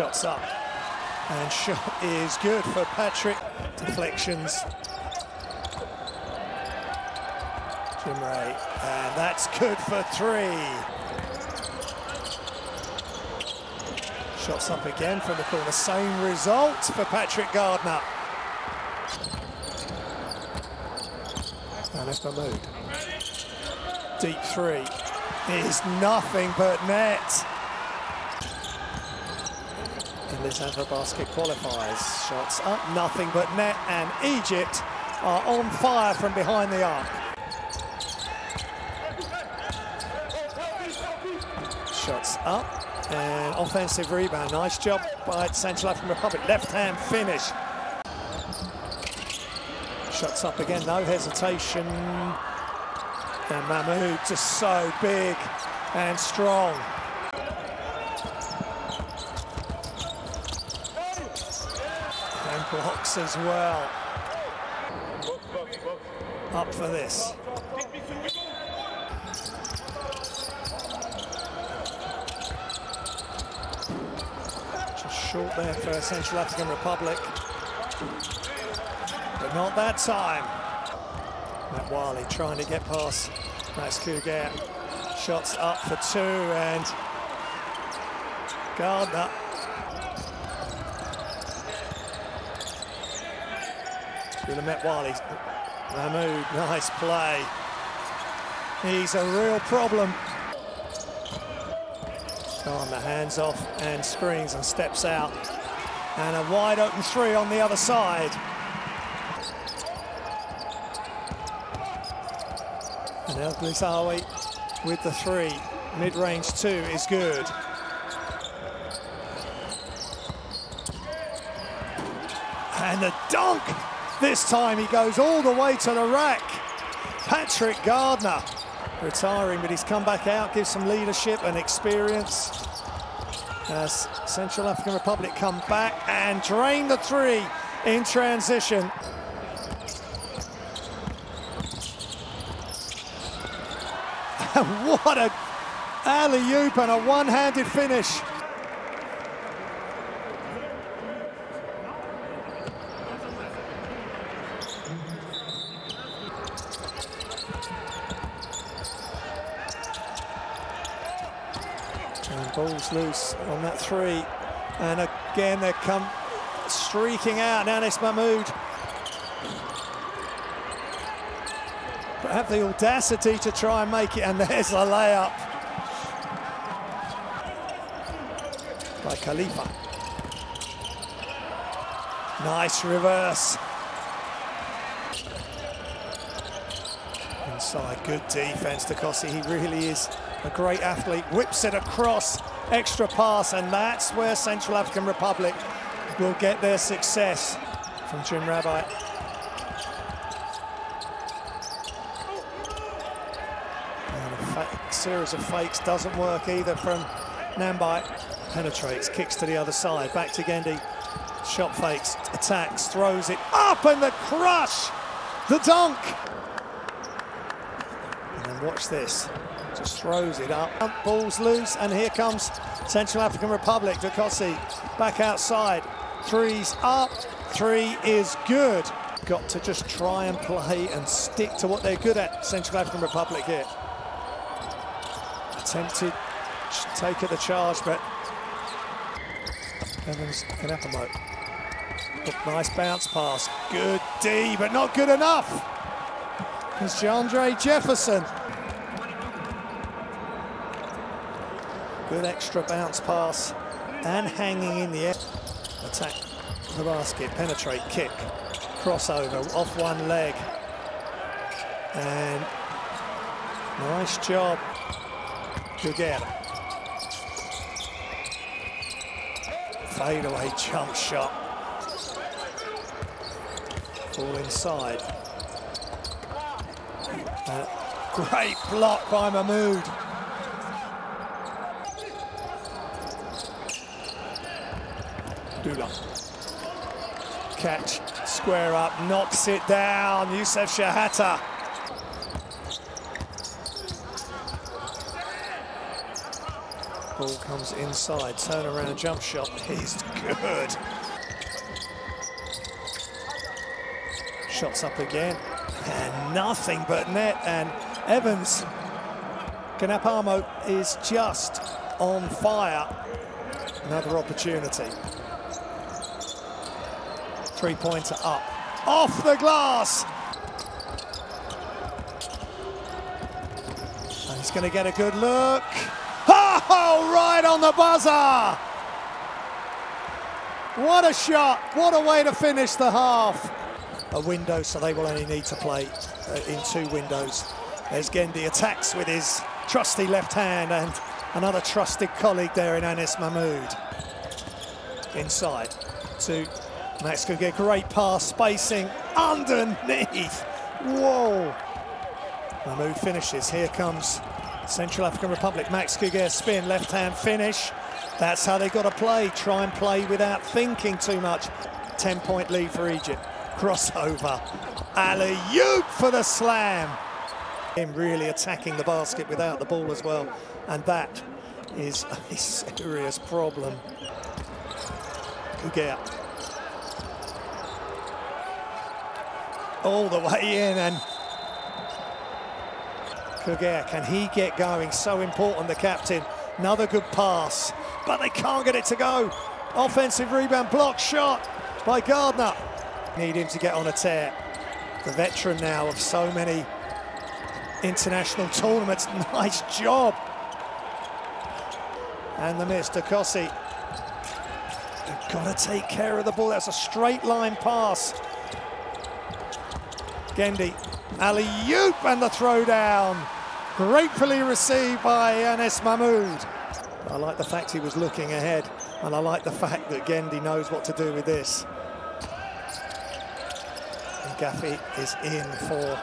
Shots up. And shot is good for Patrick. Deflections. Jim Ray. And that's good for three. Shots up again from the corner. Same result for Patrick Gardner. Anas Mahmoud. Deep three is nothing but net. English Basket qualifies. Shots up, nothing but net, and Egypt are on fire from behind the arc. Shots up, and offensive rebound. Nice job by Central African Republic. Left hand finish. Shots up again, no hesitation. And Mahmoud just so big and strong. Blocks as well. Up for this. Just short there for Central African Republic. But not that time. Matt Wiley trying to get past Max Kouguère. Shots up for two and Gardner. The Matt Wiley. Mahmoud, nice play. He's a real problem. Gardner hands off and screens and steps out. And a wide open three on the other side. And El Glizawi with the three. Mid-range two is good. And the dunk! This time he goes all the way to the rack. Patrick Gardner retiring, but he's come back out, gives some leadership and experience. As Central African Republic come back and drain the three in transition. what a alley-oop and a one-handed finish. Balls loose on that three. And again, they come streaking out. Anas Mahmoud. But have the audacity to try and make it. And there's a layup. By Khalifa. Nice reverse. Inside, good defense to Kossi. He really is a great athlete, whips it across, extra pass, and that's where Central African Republic will get their success from Djimrabaye. Series of fakes doesn't work either from Nambai. Penetrates, kicks to the other side, back to Gendy. Shot fakes, attacks, throws it up, and the crush! The dunk! And then watch this. Just throws it up. Ball's loose, and here comes Central African Republic. Dukosi back outside. Three's up. Three is good. Got to just try and play and stick to what they're good at, Central African Republic here. Attempted to take of the charge, but Evans Ganapamo. Nice bounce pass. Good D, but not good enough. It's Jandre Jefferson. Good extra bounce pass and hanging in the air. Attack the basket, penetrate, kick, crossover off one leg. And nice job, Gugera. Fadeaway jump shot. Ball inside. Uh, great block by Mahmoud. Catch, square up, knocks it down. Youssef Shahata. Ball comes inside, turn around jump shot he's good. Shots up again, and nothing but net. And Evans, Ganapamo is just on fire. Another opportunity. Three pointer up, off the glass. And he's going to get a good look. Oh, right on the buzzer. What a shot. What a way to finish the half. A window, so they will only need to play uh, in two windows. There's Gendy attacks with his trusty left hand and another trusted colleague there in Anas Mahmoud. Inside to Max could get great pass spacing underneath. Whoa. Mahmoud finishes. Here comes Central African Republic. Max Kouguère spin, left hand finish. That's how they got to play. Try and play without thinking too much. 10 point lead for Egypt. Crossover. Ali for the slam. Him really attacking the basket without the ball as well. And that is a serious problem. Kouguère. All the way in and Kouguère, can he get going? So important, the captain. Another good pass, but they can't get it to go. Offensive rebound, block shot by Gardner. Need him to get on a tear. The veteran now of so many international tournaments. Nice job. And the miss, Dakosi. They've got to take care of the ball. That's a straight line pass. Gendie Ali Yoop and the throwdown. Gratefully received by Anas Mahmoud. I like the fact he was looking ahead, and I like the fact that Gendy knows what to do with this. And Gaffey is in for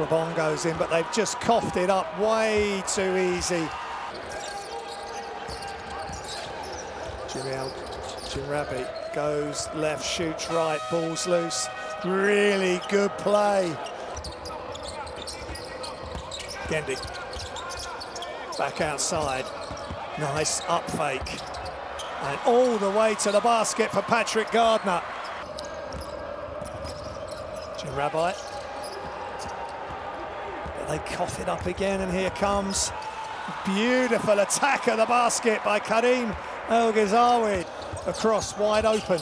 Grabon goes in, but they've just coughed it up way too easy. Jimmy Al Djimrabaye goes left, shoots right, ball's loose. Really good play. Gendy. Back outside. Nice up fake. And all the way to the basket for Patrick Gardner. Djimrabaye. But they cough it up again, and here comes beautiful attack of the basket by Karim El Ghazawi across wide open.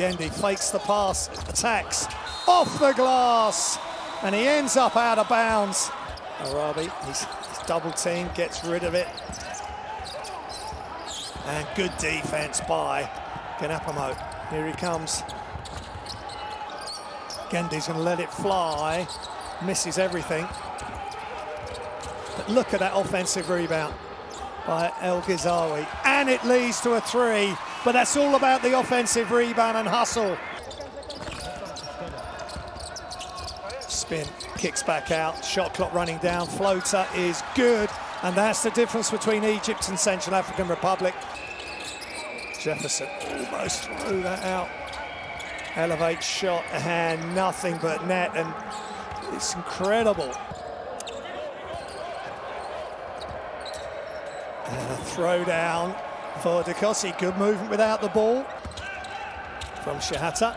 Gendy fakes the pass, attacks, off the glass, and he ends up out of bounds. Arabi, he's, he's double team, gets rid of it. And good defense by Ganapamo. Here he comes. Gendy's going to let it fly, misses everything. But look at that offensive rebound by El Ghazawi. And it leads to a three but that's all about the offensive rebound and hustle. Spin, kicks back out, shot clock running down, floater is good, and that's the difference between Egypt and Central African Republic. Jefferson almost threw that out. Elevate shot and nothing but net, and it's incredible. And a throw down for Dakosi. Good movement without the ball from Shahata.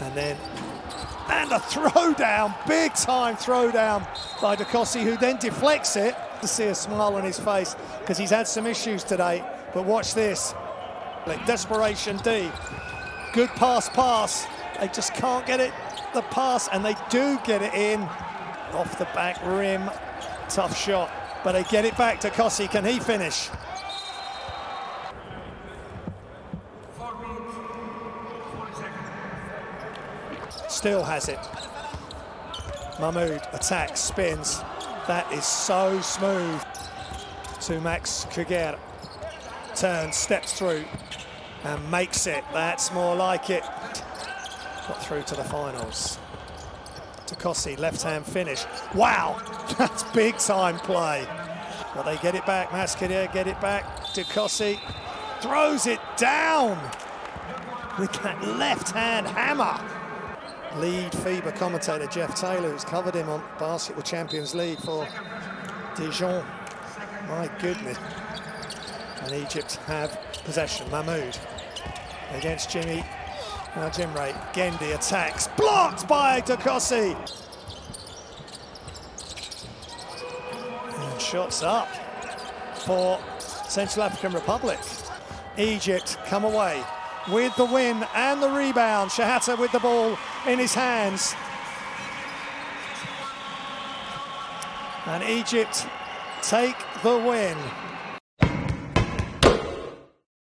And then, and a throwdown, big time throwdown by Dakosi, who then deflects it. To see a smile on his face because he's had some issues today. But watch this. Desperation D. Good pass, pass. They just can't get it, the pass, and they do get it in. Off the back rim. Tough shot but they get it back to Kossi. Can he finish? Still has it. Mahmoud attacks, spins. That is so smooth. To Max Kouguère. Turns, steps through, and makes it. That's more like it. Got through to the finals. Takossi, left-hand finish. Wow, that's big time play. But they get it back, Mascadia get it back. Takossi throws it down with that left-hand hammer. lead FIBA commentator Jeff Taylor, who's covered him on Basketball Champions League for Dijon. My goodness. And Egypt have possession. Mahmoud against Jimmy. Now Jim Jimray, Gendy attacks, blocked by Dakosi. And shots up for Central African Republic. Egypt come away with the win and the rebound. Shahata with the ball in his hands. And Egypt take the win.